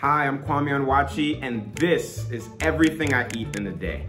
Hi, I'm Kwame Onwuachi, and this is everything I eat in a day.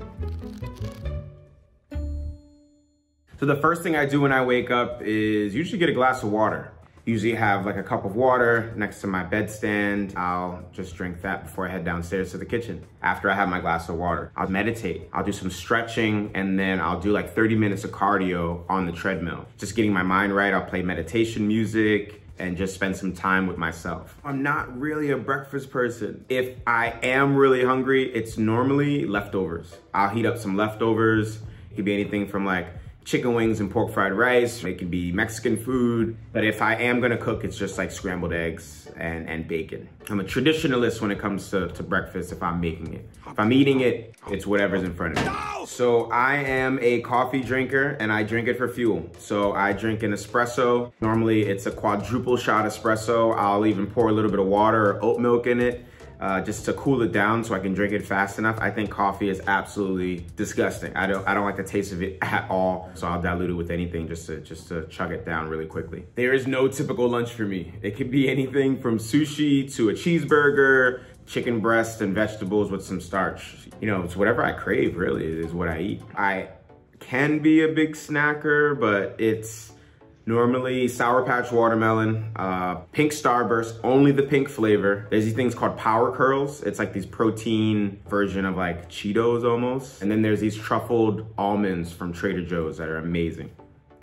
So the first thing I do when I wake up is usually get a glass of water. Usually have like a cup of water next to my bedstand. I'll just drink that before I head downstairs to the kitchen. After I have my glass of water, I'll meditate. I'll do some stretching and then I'll do like 30 minutes of cardio on the treadmill. Just getting my mind right. I'll play meditation music, and just spend some time with myself. I'm not really a breakfast person. If I am really hungry, it's normally leftovers. I'll heat up some leftovers. It could be anything from like chicken wings and pork fried rice. It can be Mexican food. But if I am gonna cook, it's just like scrambled eggs and, and bacon. I'm a traditionalist when it comes to, to breakfast if I'm making it. If I'm eating it, it's whatever's in front of me. So I am a coffee drinker and I drink it for fuel. So I drink an espresso. Normally it's a quadruple shot espresso. I'll even pour a little bit of water or oat milk in it uh, just to cool it down so I can drink it fast enough. I think coffee is absolutely disgusting. I don't I don't like the taste of it at all. So I'll dilute it with anything just to just to chug it down really quickly. There is no typical lunch for me. It could be anything from sushi to a cheeseburger, chicken breast and vegetables with some starch. You know, it's whatever I crave really is what I eat. I can be a big snacker, but it's Normally Sour Patch Watermelon, uh, Pink Starburst, only the pink flavor. There's these things called Power Curls. It's like these protein version of like Cheetos almost. And then there's these truffled almonds from Trader Joe's that are amazing.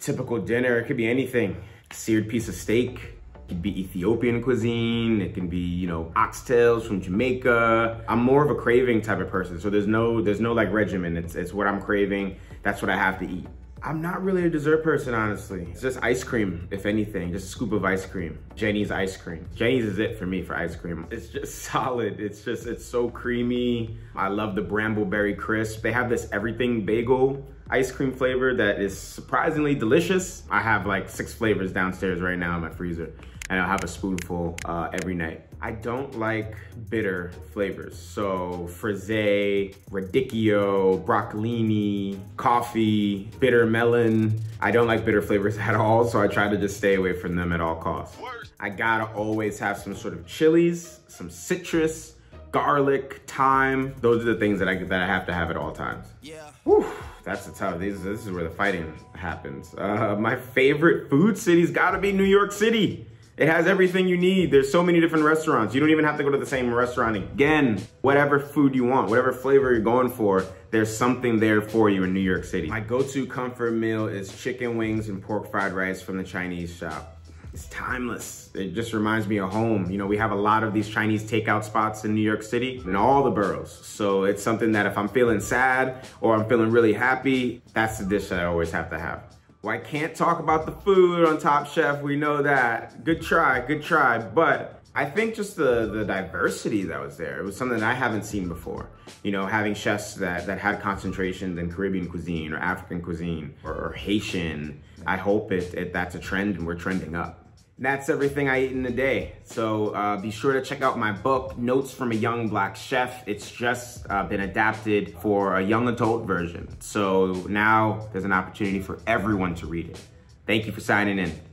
Typical dinner, it could be anything. Seared piece of steak, it could be Ethiopian cuisine. It can be, you know, oxtails from Jamaica. I'm more of a craving type of person. So there's no, there's no like regimen. It's, it's what I'm craving. That's what I have to eat. I'm not really a dessert person, honestly. It's just ice cream, if anything, just a scoop of ice cream. Jeni's ice cream. Jeni's is it for me for ice cream. It's just solid. It's just, it's so creamy. I love the Brambleberry Crisp. They have this everything bagel ice cream flavor that is surprisingly delicious. I have like six flavors downstairs right now in my freezer and I'll have a spoonful uh, every night. I don't like bitter flavors. So frisee, radicchio, broccolini, coffee, bitter melon. I don't like bitter flavors at all, so I try to just stay away from them at all costs. I gotta always have some sort of chilies, some citrus, garlic, thyme. Those are the things that I, that I have to have at all times. Yeah. Whew, that's the tough, this, this is where the fighting happens. Uh, my favorite food city's gotta be New York City. It has everything you need. There's so many different restaurants. You don't even have to go to the same restaurant again. Whatever food you want, whatever flavor you're going for, there's something there for you in New York City. My go-to comfort meal is chicken wings and pork fried rice from the Chinese shop. It's timeless. It just reminds me of home. You know, we have a lot of these Chinese takeout spots in New York City in all the boroughs. So it's something that if I'm feeling sad or I'm feeling really happy, that's the dish that I always have to have. Well, I can't talk about the food on Top Chef. We know that. Good try, good try. But I think just the, the diversity that was there, it was something that I haven't seen before. You know, having chefs that, that had concentrations in Caribbean cuisine or African cuisine or, or Haitian. I hope it, it that's a trend and we're trending up that's everything I eat in a day. So uh, be sure to check out my book, Notes from a Young Black Chef. It's just uh, been adapted for a young adult version. So now there's an opportunity for everyone to read it. Thank you for signing in.